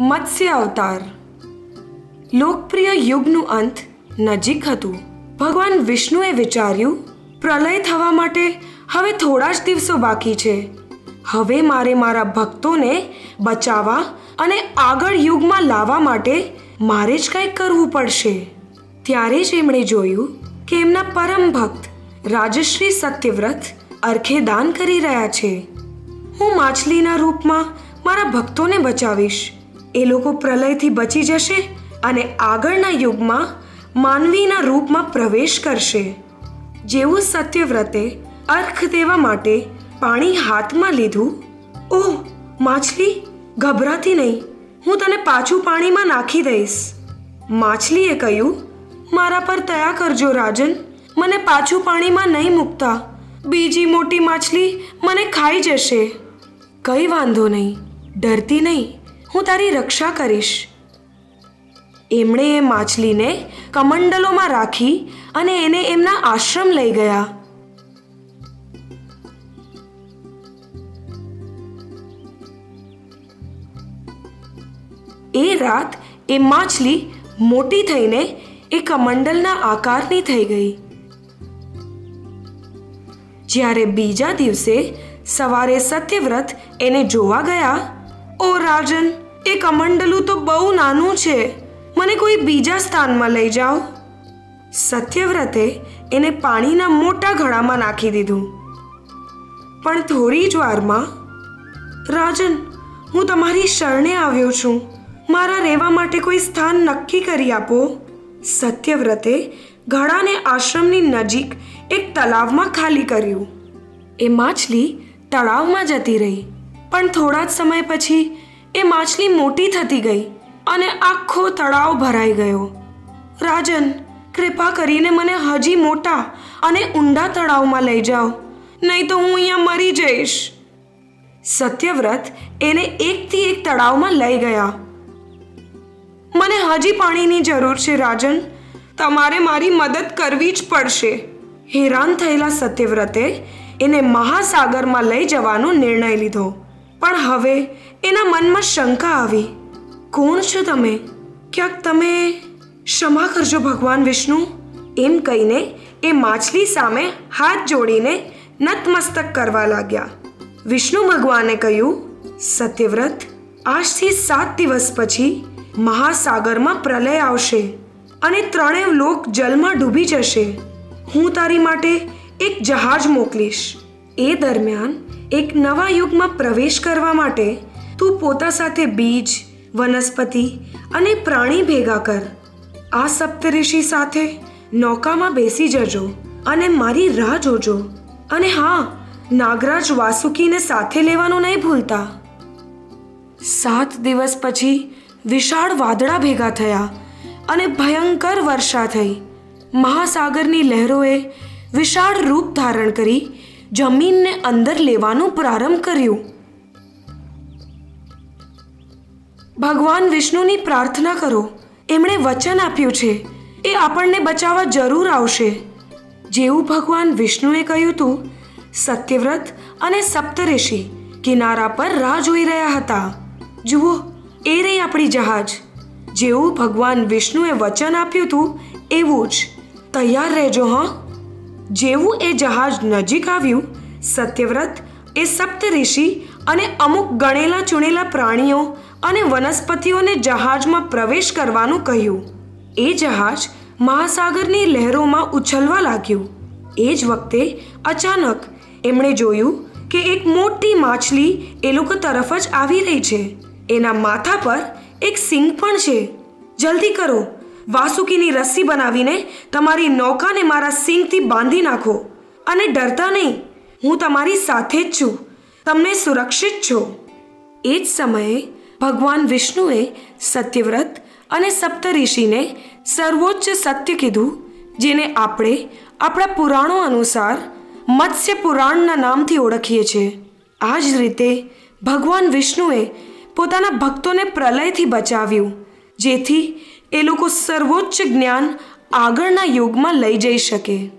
મત્સ્ય અવતાર. લોકપ્રિય યુગનું અંત નજીક હતું. ભગવાન વિષ્ણુએ વિચાર્યું, પ્રલય થવા માટે હવે થોડા જ દિવસો બાકી છે. હવે મારે મારા ભક્તોને બચાવવા અને આગળ યુગમાં લાવવા માટે મારે જ કંઈક કરવું પડશે. ત્યારે જ એમણે જોયું કે એમના પરમ ભક્ત રાજશ્રી સત્યવ્રત અર્ખે દાન કરી રહ્યા છે. હું માછલીના રૂપમાં મારા ભક્તોને બચાવીશ. એ લોકો પ્રલયથી બચી જશે અને આગળના યુગમાં માનવીના રૂપમાં પ્રવેશ કરશે. જેવું સત્યવ્રતે અર્ખ દેવા માટે પાણી હાથમાં લીધું, ઓહ, માછલી, ગભરાતી નહીં, હું તને પાછું પાણીમાં નાખી દઈશ. માછલીએ કહ્યું, મારા પર તયા કરજો, રાજન, મને પાછું પાણીમાં નહીં મૂકતા. બીજી મોટી માછલી મને ખાઈ જશે. કઈ વાંધો નહીં, ડરતી નહીં હું તારી રક્ષા કરીશ. એમણે એ માછલીને કમંડલોમાં રાખી અને એને એમના આશ્રમ લઈ ગયા. એ રાત એ માછલી મોટી થઈને એ કમંડલના આકારની થઈ ગઈ. જ્યારે બીજા દિવસે સવારે સત્યવ્રત એને જોવા ગયા ઓ રાજન, એ કમંડલું તો બહુ નાનું છે. મને કોઈ બીજા સ્થાનમાં લઈ જાઓ. સત્યવ્રતે એને પાણીના મોટા ઘડામાં નાખી દીધું. પણ થોડી જ વારમાં, રાજન, હું તમારી શરણે આવ્યો છું. મારા રહેવા માટે કોઈ સ્થાન નક્કી કરી આપો. સત્યવ્રતે ઘડાને આશ્રમની નજીક એક તલાવમાં ખાલી કર્યું. એ માછલી તળાવમાં જતી રહી. પણ થોડા જ સમય પછી એ માછલી મોટી થતી ગઈ અને આખો તળાવ ભરાઈ ગયો. રાજન, કૃપા કરીને મને હજી મોટા અને ઊંડા તળાવમાં લઈ જાઓ, નહીં તો હું અહીંયા મરી જઈશ. સત્યવ્રત એને એકથી એક તળાવમાં લઈ ગયા. મને હજી પાણીની જરૂર છે, રાજન. તમારે મારી મદદ કરવી જ પડશે. હેરાન થયેલા સત્યવ્રતે એને મહાસાગરમાં લઈ જવાનો નિર્ણય લીધો. પણ હવે એના મનમાં શંકા આવી. કોણ છો તમે? ક્યાંક તમે ક્ષમા કરજો ભગવાન વિષ્ણુ. એમ કહીને એ માછલી સામે હાથ જોડીને નતમસ્તક કરવા લાગ્યા. વિષ્ણુ ભગવાને કહ્યું, સત્યવ્રત, આજથી સાત દિવસ પછી મહાસાગરમાં પ્રલય આવશે અને ત્રણેય લોક જલમાં ડૂબી જશે. હું તારી માટે એક જહાજ મોકલીશ. એ દરમિયાન એક નવા યુગમાં પ્રવેશ કરવા માટે તું પોતા સાથે બીજ, વનસ્પતિ અને પ્રાણી ભેગા કર. આ સપ્તઋષિ સાથે નૌકામાં બેસી જજો અને મારી રાહ જોજો. અને હા, નાગરાજ વાસુકીને સાથે લેવાનું નહીં ભૂલતા. સાત દિવસ પછી વિશાળ વાદળા ભેગા થયા અને ભયંકર વર્ષા થઈ. મહાસાગરની લહેરોએ વિશાળ રૂપ ધારણ કરી જમીનને અંદર લેવાનું પ્રારંભ કર્યું. ભગવાન વિષ્ણુની પ્રાર્થના કરો. એમણે વચન આપ્યું છે. એ આપણને બચાવવા જરૂર આવશે. જેવું ભગવાન વિષ્ણુએ કહ્યું હતું, સત્યવ્રત અને સપ્તઋષિ કિનારા પર રાહ જોઈ રહ્યા હતા. જુઓ, એ રહી આપણી જહાજ. જેવું ભગવાન વિષ્ણુએ વચન આપ્યું હતું, એવું જ. તૈયાર રહેજો, હા? જેવું એ જહાજ નજીક આવ્યું, સત્યવ્રત, એ સપ્તઋષિ અને અમુક ગણેલા ચૂણેલા પ્રાણીઓ અને વનસ્પતિઓને જહાજમાં પ્રવેશ કરવાનું કહ્યું. એ જહાજ મહાસાગરની લહેરોમાં ઉછલવા લાગ્યું. એ જ વખતે અચાનક એમણે જોયું કે એક મોટી માછલી એ લોકો તરફ જ આવી રહી છે. એના માથા પર એક સિંગ પણ છે. જલ્દી કરો વાસુકીની રસ્સી બનાવીને તમારી નૌકાને મારા સિંગથી બાંધી નાખો. અને ડરતા નહીં, હું તમારી સાથે જ છું. તમને સુરક્ષિત છો. એ જ સમયે ભગવાન વિષ્ણુએ સત્યવ્રત અને સપ્તઋષિને સર્વોચ્ચ સત્ય કીધું, જેને આપણે આપણા પુરાણો અનુસાર મત્સ્ય પુરાણના નામથી ઓળખીએ છીએ. આ જ રીતે ભગવાન વિષ્ણુએ પોતાના ભક્તોને પ્રલયથી બચાવ્યું, જેથી એ લોકો સર્વોચ્ચ જ્ઞાન આગળના યુગમાં લઈ જઈ શકે.